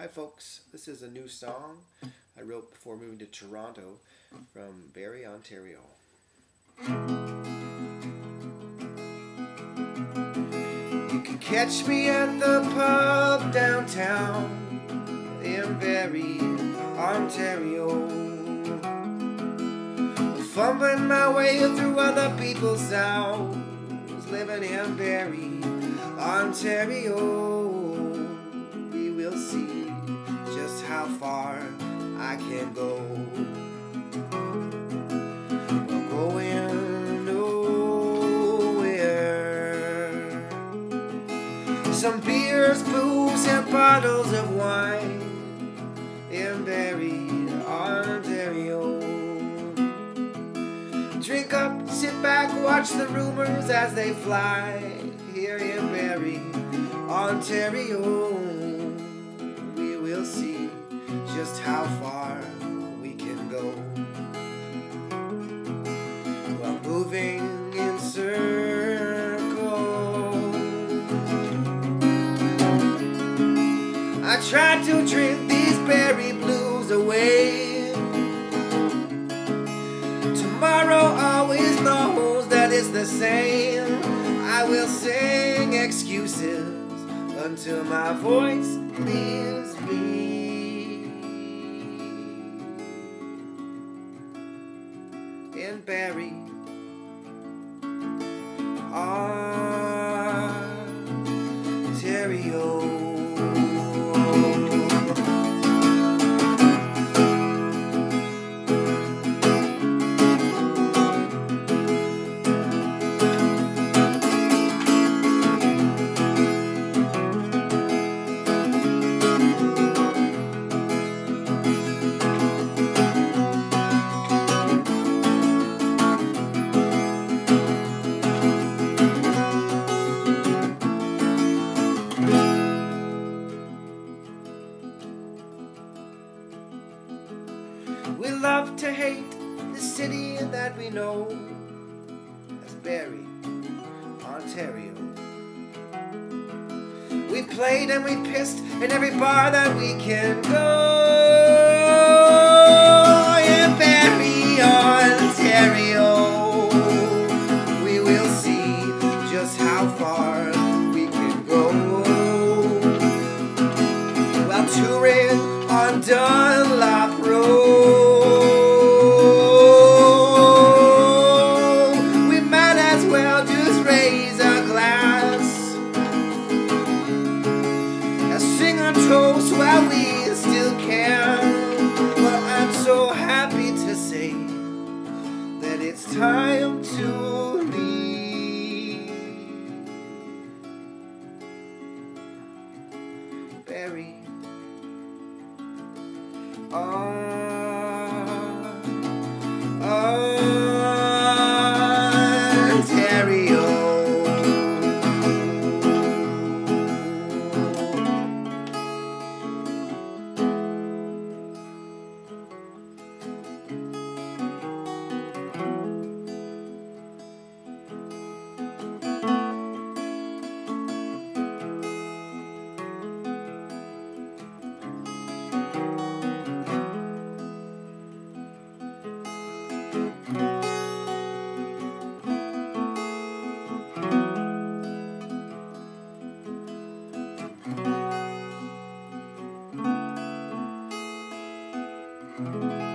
Hi, folks. This is a new song I wrote before moving to Toronto from Barrie, Ontario. You can catch me at the pub downtown in Barrie, Ontario. Fumbling my way through other people's sounds, living in Barrie, Ontario. Will see just how far I can go. Going nowhere. Some beers, booze, and bottles of wine in Barrie, Ontario. Drink up, sit back, watch the rumors as they fly here in Barrie, Ontario. We will see just how far we can go. While moving in circles, I tried to drink these Barrie blues away. Tomorrow always knows that it's the same. I will sing excuses until my voice leaves me. In Barrie, the city that we know as Barrie, Ontario. We played and we pissed in every bar that we can go. Sing toast while we still can. But I'm so happy to say that it's time to leave. Barrie. On, Thank